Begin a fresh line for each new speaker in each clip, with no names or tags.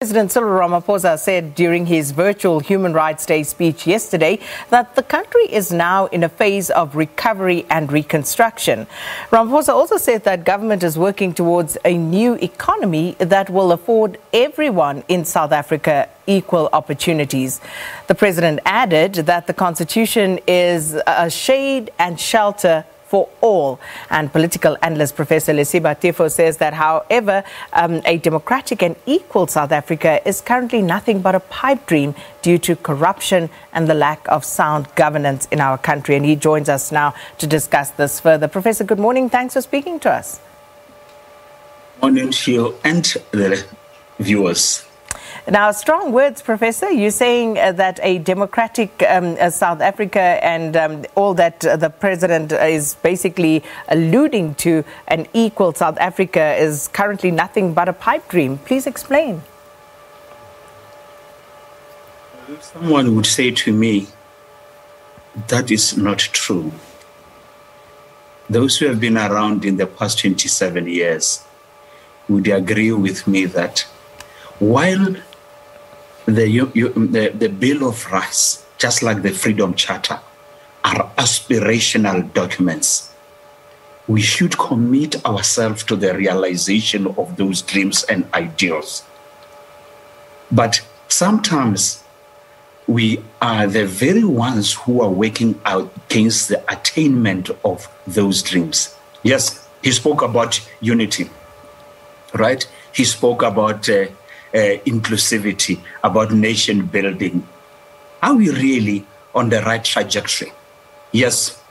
President Cyril Ramaphosa said during his virtual Human Rights Day speech yesterday that the country is now in a phase of recovery and reconstruction. Ramaphosa also said that government is working towards a new economy that will afford everyone in South Africa equal opportunities. The president added that the constitution is a shade and shelter for all. And political analyst Professor Lesiba Teffo says that, however, um, a democratic and equal South Africa is currently nothing but a pipe dream due to corruption and the lack of sound governance in our country. And he joins us now to discuss this further. Professor, good morning. Thanks for speaking to us.
Morning you and the viewers.
Now, strong words, Professor. You're saying uh, that a democratic um, uh, South Africa and um, all that uh, the president is basically alluding to an equal South Africa is currently nothing but a pipe dream. Please explain.
If Someone would say to me, that is not true. Those who have been around in the past 27 years would agree with me that while the, you, you, the, the Bill of Rights, just like the Freedom Charter, are aspirational documents. We should commit ourselves to the realization of those dreams and ideals. But sometimes we are the very ones who are working out against the attainment of those dreams. Yes, he spoke about unity, right? He spoke about uh, uh, inclusivity, about nation building. Are we really on the right trajectory? Yes.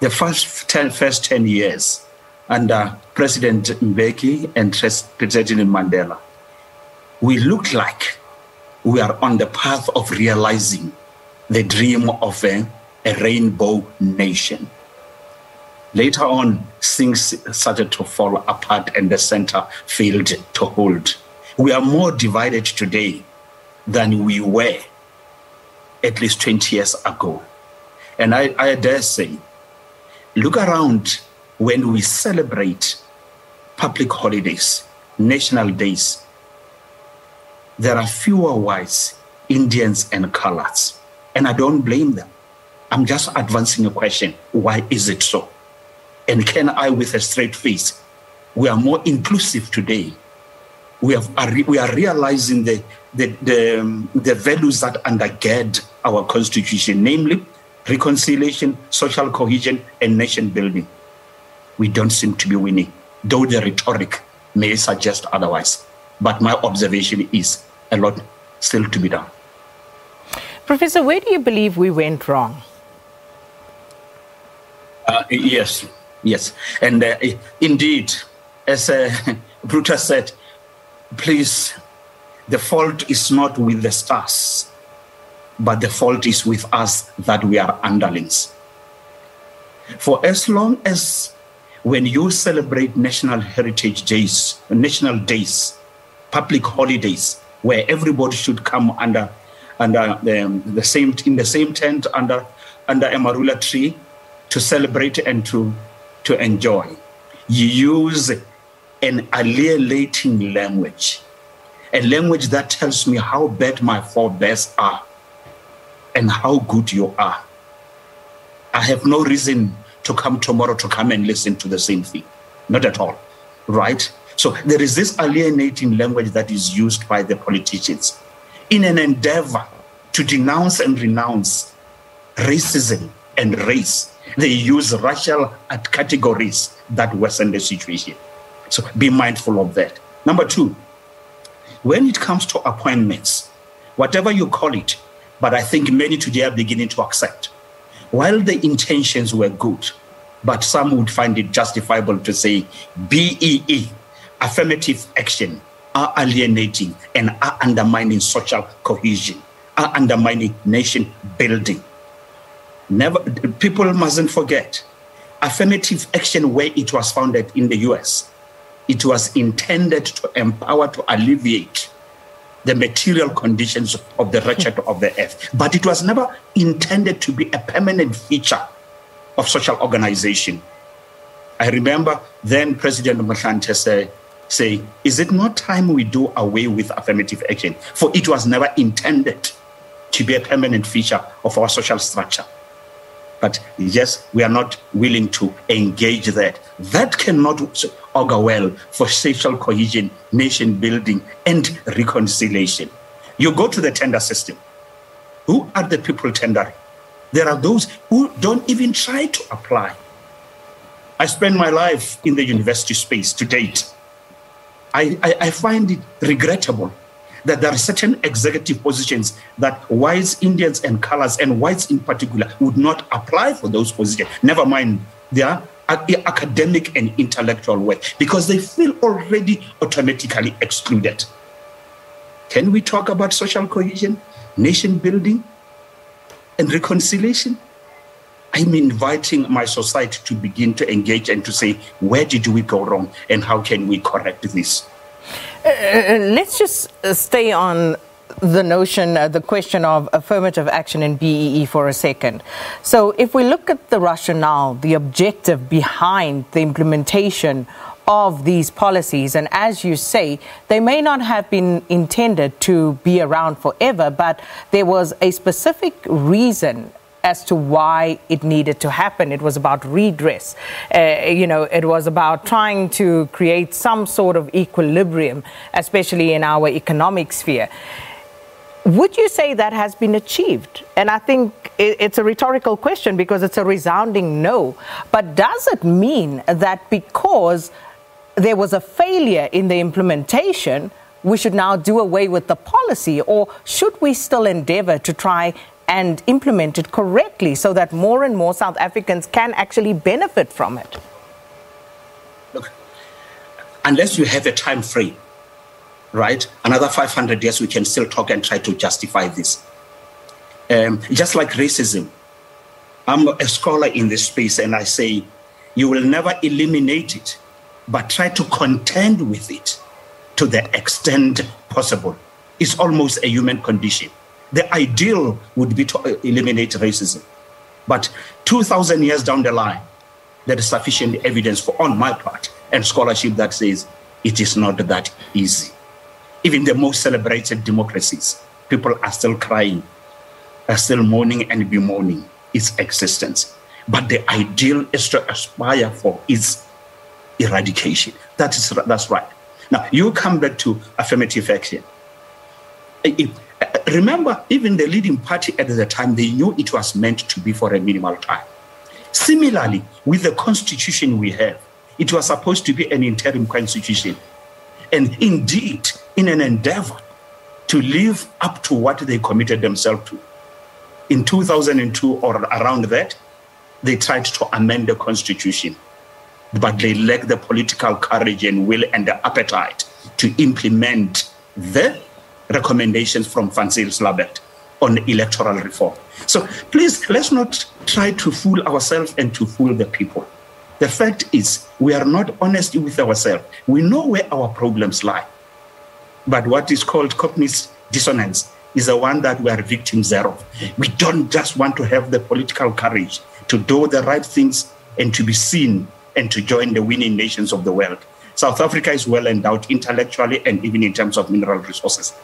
The first 10, first 10 years under President Mbeki and President Mandela, we look like we are on the path of realizing the dream of a, a rainbow nation. Later on, things started to fall apart and the center failed to hold. We are more divided today than we were at least 20 years ago. And I, I dare say, look around when we celebrate public holidays, national days. There are fewer whites, Indians, and colors. And I don't blame them. I'm just advancing a question. Why is it so? And can I, with a straight face, we are more inclusive today we, have, we are realizing the, the, the, um, the values that undergird our constitution, namely reconciliation, social cohesion, and nation building. We don't seem to be winning, though the rhetoric may suggest otherwise. But my observation is a lot still to be done.
Professor, where do you believe we went wrong?
Uh, yes, yes. And uh, indeed, as uh, Brutus said, please, the fault is not with the stars, but the fault is with us that we are underlings. For as long as when you celebrate national heritage days, national days, public holidays, where everybody should come under under the, the same in the same tent under under a marula tree to celebrate and to to enjoy. You use an alienating language, a language that tells me how bad my forebears are and how good you are. I have no reason to come tomorrow to come and listen to the same thing. Not at all. Right? So there is this alienating language that is used by the politicians in an endeavor to denounce and renounce racism and race. They use racial categories that worsen the situation. So be mindful of that. Number two, when it comes to appointments, whatever you call it, but I think many today are beginning to accept. While the intentions were good, but some would find it justifiable to say BEE, affirmative action, are alienating and are undermining social cohesion, are undermining nation building. Never, people mustn't forget affirmative action where it was founded in the US it was intended to empower, to alleviate the material conditions of the wretched of the earth. But it was never intended to be a permanent feature of social organization. I remember then President Motlanthe's uh, say, is it not time we do away with affirmative action? For it was never intended to be a permanent feature of our social structure. But yes, we are not willing to engage that. That cannot augur well for social cohesion, nation building, and reconciliation. You go to the tender system. Who are the people tendering? There are those who don't even try to apply. I spent my life in the university space to date. I, I, I find it regrettable that there are certain executive positions that whites, Indians, and colors, and whites in particular, would not apply for those positions. Never mind their academic and intellectual work, because they feel already automatically excluded. Can we talk about social cohesion, nation building, and reconciliation? I'm inviting my society to begin to engage and to say, where did we go wrong and how can we correct this?
Uh, uh let's just uh, stay on the notion, uh, the question of affirmative action in BEE for a second. So, if we look at the rationale, the objective behind the implementation of these policies, and as you say, they may not have been intended to be around forever, but there was a specific reason as to why it needed to happen. It was about redress. Uh, you know, it was about trying to create some sort of equilibrium, especially in our economic sphere. Would you say that has been achieved? And I think it's a rhetorical question because it's a resounding no. But does it mean that because there was a failure in the implementation, we should now do away with the policy? Or should we still endeavor to try and implement it correctly so that more and more South Africans can actually benefit from it?
Look, unless you have a time frame, right? Another 500 years, we can still talk and try to justify this. Um, just like racism, I'm a scholar in this space and I say you will never eliminate it, but try to contend with it to the extent possible. It's almost a human condition. The ideal would be to eliminate racism. But 2,000 years down the line, there is sufficient evidence for on my part and scholarship that says it is not that easy. Even the most celebrated democracies, people are still crying, are still mourning and bemoaning its existence. But the ideal is to aspire for its eradication. That is that's right. Now you come back to affirmative action. Remember, even the leading party at the time, they knew it was meant to be for a minimal time. Similarly, with the constitution we have, it was supposed to be an interim constitution. And indeed, in an endeavor to live up to what they committed themselves to, in 2002 or around that, they tried to amend the constitution, but they lacked the political courage and will and the appetite to implement the recommendations from Van Zyl on electoral reform. So please, let's not try to fool ourselves and to fool the people. The fact is, we are not honest with ourselves. We know where our problems lie. But what is called cognitive dissonance is the one that we are victims thereof. We don't just want to have the political courage to do the right things and to be seen and to join the winning nations of the world. South Africa is well endowed intellectually and even in terms of mineral resources.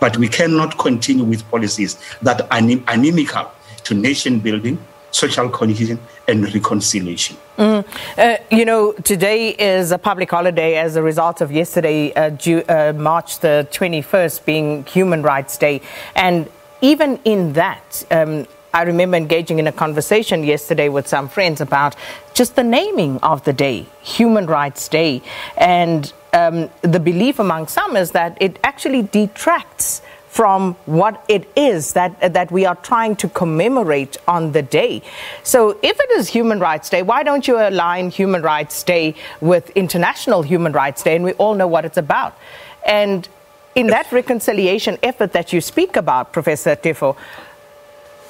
But we cannot continue with policies that are anemical to nation building, social cohesion, and reconciliation.
Mm. Uh, you know, today is a public holiday as a result of yesterday, uh, June, uh, March the 21st, being Human Rights Day. And even in that, um, I remember engaging in a conversation yesterday with some friends about just the naming of the day, Human Rights Day. And um, the belief among some is that it actually detracts from what it is that, that we are trying to commemorate on the day. So, if it is Human Rights Day, why don't you align Human Rights Day with International Human Rights Day? And we all know what it's about. And in that reconciliation effort that you speak about, Professor Teffo,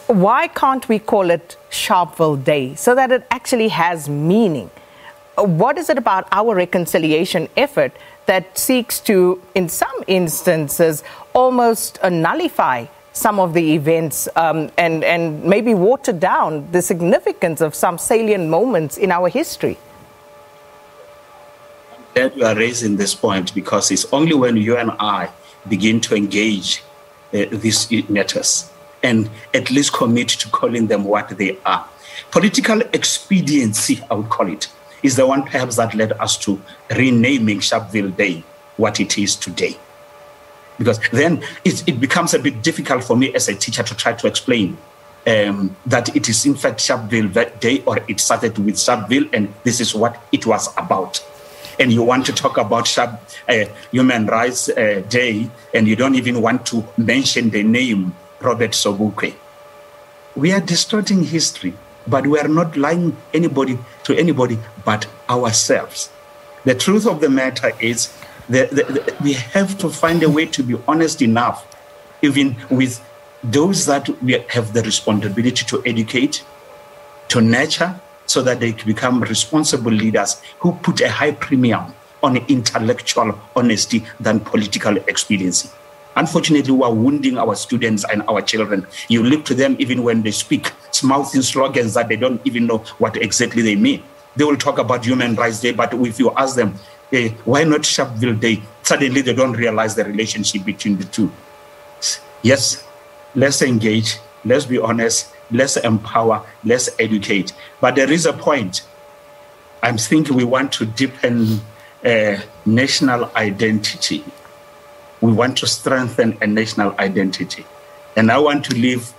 why can't we call it Sharpeville Day so that it actually has meaning? What is it about our reconciliation effort that seeks to, in some instances, almost nullify some of the events um, and, and maybe water down the significance of some salient moments in our history?
That you are raising this point because it's only when you and I begin to engage uh, these matters and at least commit to calling them what they are. Political expediency, I would call it, is the one perhaps that led us to renaming Sharpeville Day what it is today. Because then it, becomes a bit difficult for me as a teacher to try to explain um, that it is in fact Sharpeville Day or it started with Sharpeville and this is what it was about. And you want to talk about Sharp, uh, Human Rights uh, Day and you don't even want to mention the name Robert Sobukwe. We are distorting history, but we are not lying anybody to anybody but ourselves. The truth of the matter is that we have to find a way to be honest enough, even with those that we have the responsibility to educate, to nurture, so that they become responsible leaders who put a high premium on intellectual honesty than political expediency. Unfortunately, we are wounding our students and our children. You look to them even when they speak, mouthing slogans that they don't even know what exactly they mean. They will talk about Human Rights Day, but if you ask them, hey, why not Sharpeville Day? Suddenly they don't realize the relationship between the two. Yes, let's engage, let's be honest, let's empower, let's educate. But there is a point. I'm thinking we want to deepen uh, national identity. We want to strengthen a national identity. And I want to leave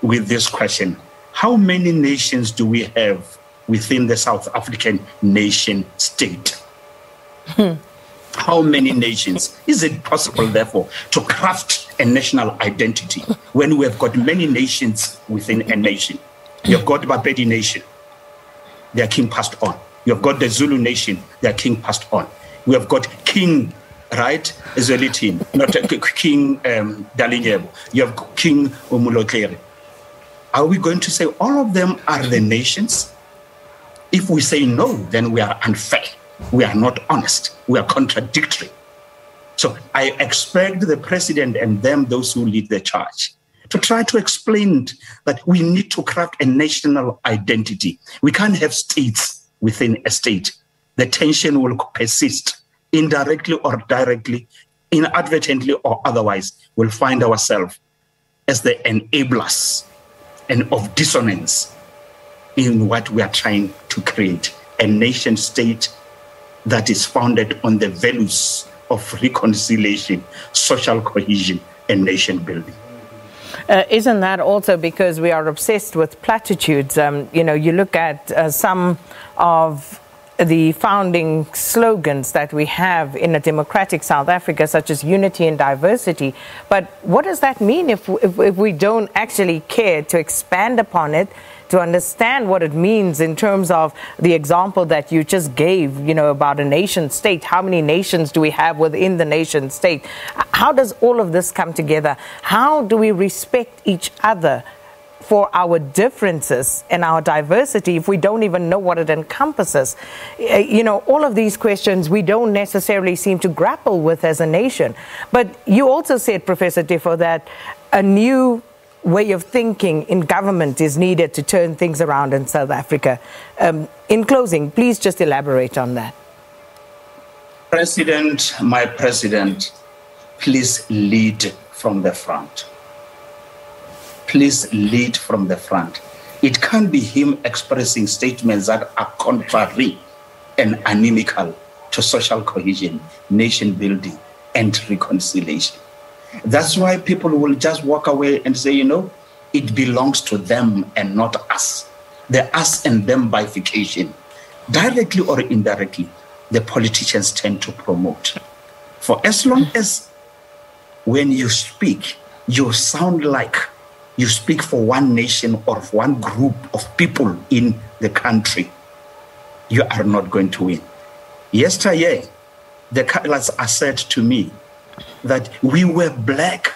with this question How many nations do we have within the South African nation state? How many nations? Is it possible, therefore, to craft a national identity when we have got many nations within a nation? You've got the Bapedi nation, their king passed on. You've got the Zulu nation, their king passed on. We have got King, right, Zwelithini, not King um, Dalindyebo. You have King Umulokere. Are we going to say all of them are the nations? If we say no, then we are unfair we are not honest. We are contradictory. So I expect the president and them, those who lead the charge, to try to explain that we need to craft a national identity. We can't have states within a state. The tension will persist indirectly or directly, inadvertently or otherwise. We'll find ourselves as the enablers and of dissonance in what we are trying to create a nation state that is founded on the values of reconciliation, social cohesion, and nation building.
Uh, isn't that also because we are obsessed with platitudes? Um, you know, you look at uh, some of the founding slogans that we have in a democratic South Africa, such as unity and diversity. But what does that mean if, if, if we don't actually care to expand upon it to understand what it means in terms of the example that you just gave, you know, about a nation state. How many nations do we have within the nation state? How does all of this come together? How do we respect each other? for our differences and our diversity if we don't even know what it encompasses? Uh, you know, all of these questions we don't necessarily seem to grapple with as a nation. But you also said, Professor Teffo, that a new way of thinking in government is needed to turn things around in South Africa. Um, in closing, please just elaborate on that.
President, my president, please lead from the front. Please lead from the front. It can't be him expressing statements that are contrary and inimical to social cohesion, nation building, and reconciliation. That's why people will just walk away and say, you know, it belongs to them and not us. The us and them bifurcation, directly or indirectly, the politicians tend to promote. For as long as when you speak, you sound like you speak for one nation or one group of people in the country, you are not going to win. Yesterday, the colors are said to me, that we were black,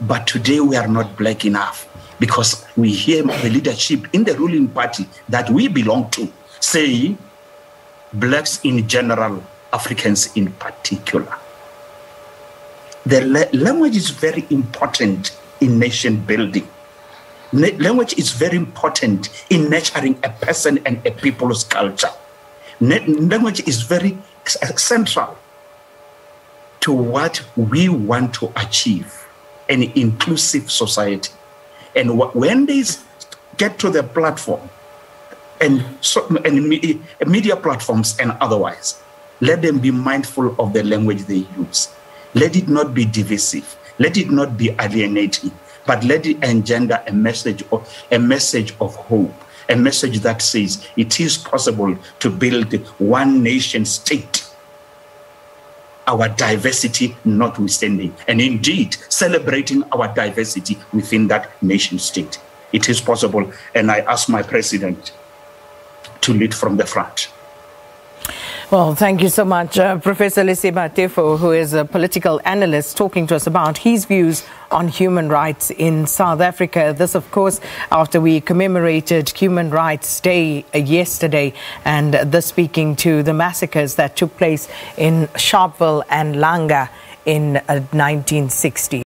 but today we are not black enough because we hear the leadership in the ruling party that we belong to say blacks in general, Africans in particular. The la- language is very important in nation building. Na- language is very important in nurturing a person and a people's culture. Na- language is very central to what we want to achieve an inclusive society. And when they get to the platform, and, so, and media platforms and otherwise, let them be mindful of the language they use. Let it not be divisive. Let it not be alienating, but let it engender a message of, a message of hope, a message that says it is possible to build one nation state our diversity notwithstanding, and indeed celebrating our diversity within that nation state. It is possible, and I ask my president to lead from the front.
Well, thank you so much, uh, Professor Lesiba Teffo, who is a political analyst, talking to us about his views on human rights in South Africa. This, of course, after we commemorated Human Rights Day uh, yesterday, and this speaking to the massacres that took place in Sharpeville and Langa in uh, 1960.